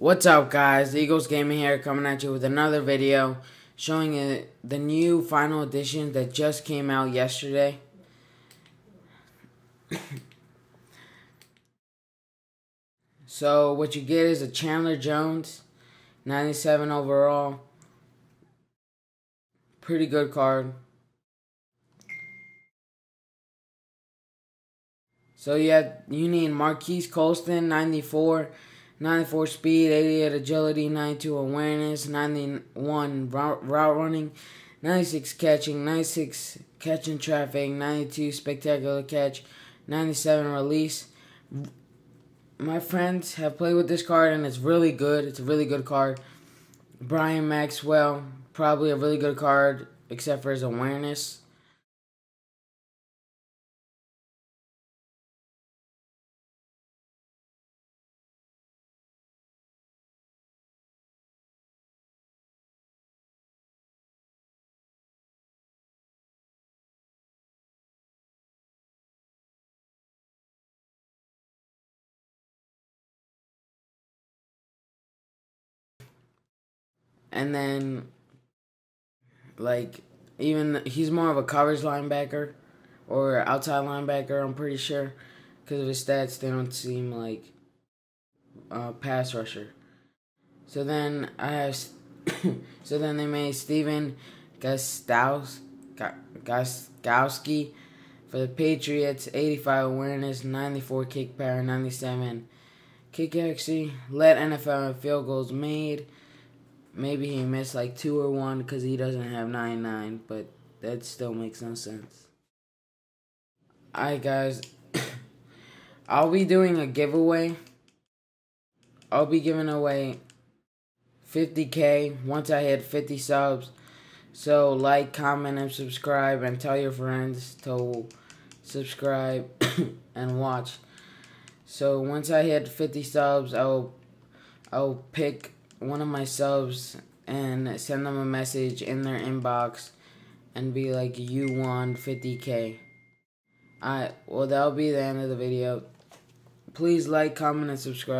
What's up guys, Eagles Gaming here coming at you with another video showing you the new final edition that just came out yesterday. so what you get is a Chandler Jones, 97 overall. Pretty good card. So have you need Marques Colston, 94. 94 speed, 88 agility, 92 awareness, 91 route, running, 96 catching, 96 catching traffic, 92 spectacular catch, 97 release. My friends have played with this card and it's really good. It's a really good card. Brian Maxwell, probably a really good card except for his awareness. And then, like, even he's more of a coverage linebacker or outside linebacker, I'm pretty sure. Because of his stats, they don't seem like a pass rusher. So then I have, so then they made Stephen Gostkowski for the Patriots, 85 awareness, 94 kick power, 97 kick accuracy, led NFL in field goals made. Maybe he missed like two or one because he doesn't have 99, but that still makes no sense. Alright, guys. I'll be doing a giveaway. I'll be giving away 50k once I hit 50 subs. So, like, comment, and subscribe, and tell your friends to subscribe and watch. So, once I hit 50 subs, I'll, I'll pick one of my subs and send them a message in their inbox and be like, you won 50k. Alright, well, that'll be the end of the video. Please like, comment, and subscribe.